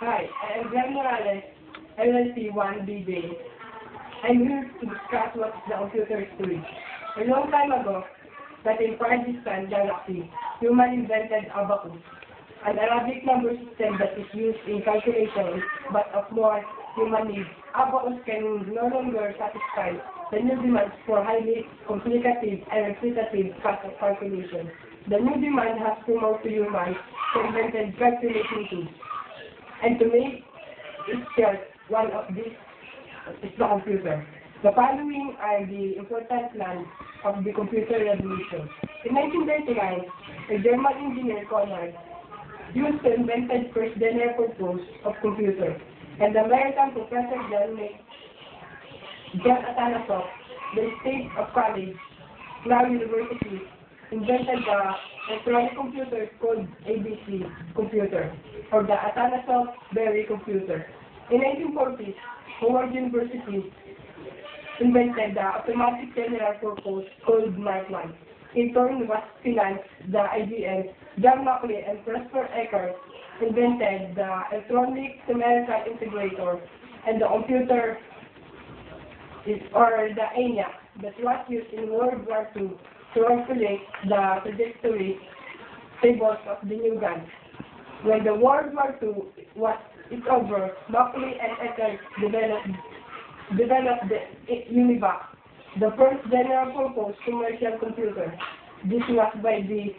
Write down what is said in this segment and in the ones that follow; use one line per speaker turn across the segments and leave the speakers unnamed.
Hi, I am Glenn Morales, LLC 1BJ. I'm here to discuss what is the computer history. A long time ago, that in far distant galaxy, human invented abacus, an Arabic number system that is used in calculation but of more human needs. Abacus can no longer satisfy the new demands for highly complicated and repetitive task of calculation. The new demand has promoted to humans to invented tools. And to me, it short, one of these is the computer. The following are the important plans of the computer revolution. In 1939, a German engineer Konrad Zuse to the first general purpose of computer, and the American professor John, John Atanasoff, the state of college, now university, invented the electronic computer called ABC computer, or the Atanasoff-Berry computer. In 1940s, Harvard University invented the automatic general purpose called Mark I. In turn was financed the IBM, John Mauchly and Prosper Eckert invented the electronic numerical integrator and the computer is, or the ENIAC that was used in World War II to calculate the trajectory tables of the new guns. When the World War II was over, Mauchly and Eckert developed developed the UNIVAC, the first general purpose commercial computer. This was by the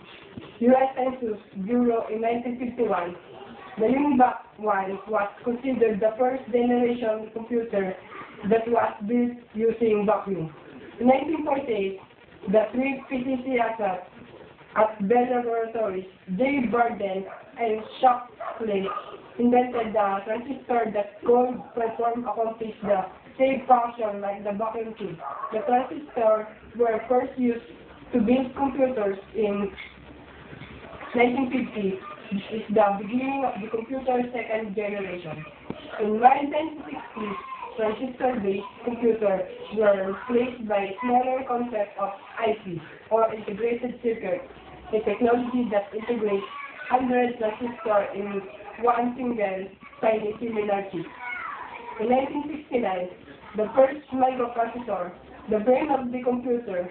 U.S. Census Bureau in 1951. The UNIVAC 1 was considered the first generation computer that was built using vacuum. In 1948, the three physicists at Bell Laboratories, J. Bardeen and Shockley, invented the transistor that could perform accomplish the same function like the vacuum tube. The transistors were first used to build computers in 1950. This is the beginning of the computer's second generation. In 1960s, transistor-based computers were replaced by smaller concept of IC, or integrated circuit, a technology that integrates hundreds of transistors in one single tiny similar chip. In 1969, the first microprocessor, the brain of the computer,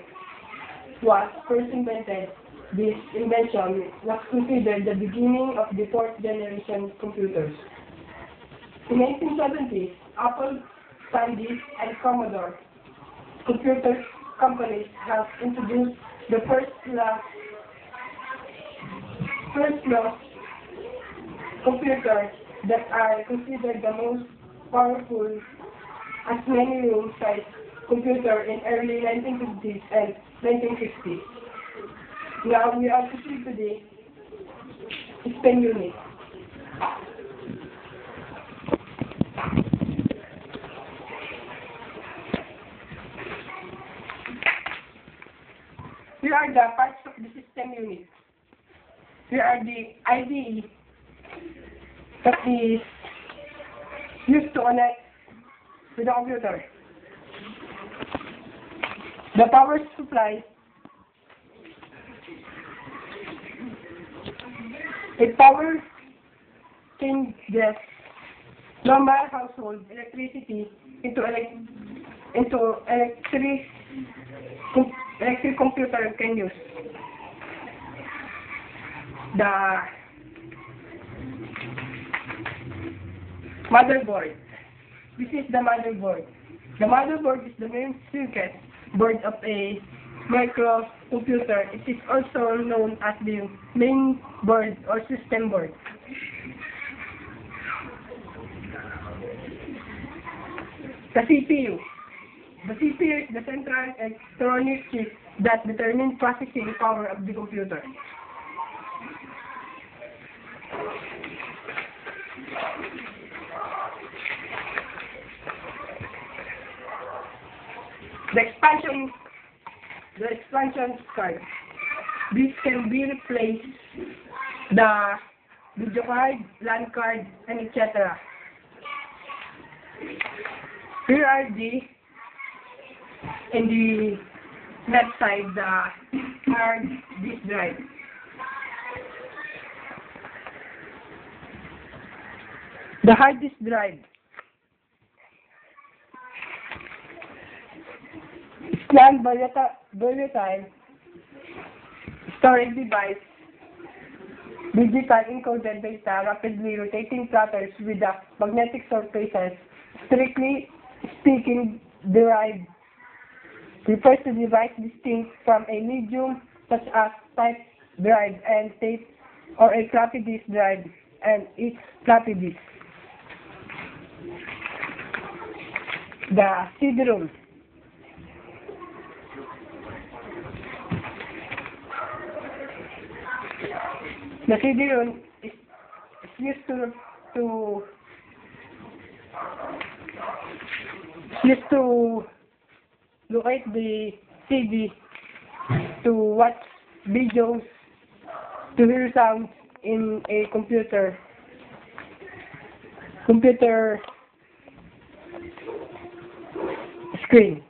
was first invented. This invention was considered the beginning of the fourth generation computers. In 1970, Apple, SanDisk, and Commodore computer companies have introduced the first first class computers that are considered the most powerful as many room size computer in early 1950s and 1960s. Now we are to see today system unit. Here are the parts of the system unit. Here are the IDE that is used to connect to the computer. The power supply a power changes normal household electricity into into electric electric eh, computer can use. The motherboard. This is the motherboard. The motherboard is the main circuit board of a microcomputer. It is also known as the main board or system board. The CPU. The CPU is the central electronic chip that determines processing power of the computer. The expansion, the expansion card. This can be replaced the video card, LAN card, and etc. Here are the in the left side the hard disk drive. The hard disk drive. It's non-volatile storage device. Digital encoded data rapidly rotating platters with the magnetic surfaces. Strictly speaking, derived refers to device distinct from a medium such as tape drive and tape or a floppy disk drive and its floppy disk. The CD-ROM. The CD-ROM is, used to to used to locate the CD to watch videos to hear sounds in a computer computer screen.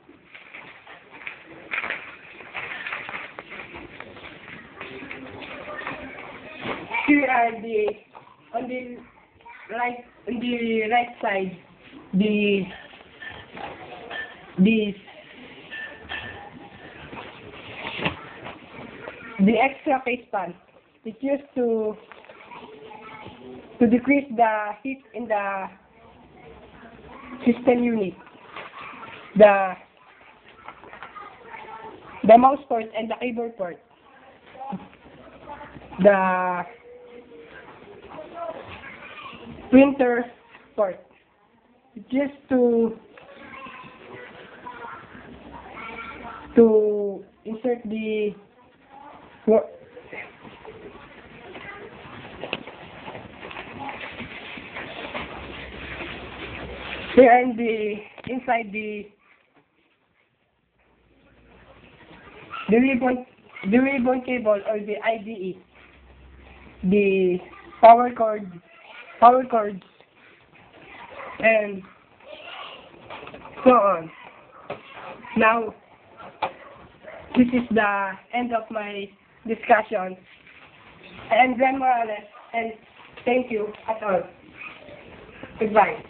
Here are the on the right on the right side the the the extra face pan. It's used to to decrease the heat in the system unit. The the mouse port and the keyboard port. The printer port. Just to to insert the and the inside the the ribbon the ribbon cable or the IDE the power cord power cords and so on. Now this is the end of my discussion and Glenn Morales and thank you at all. Goodbye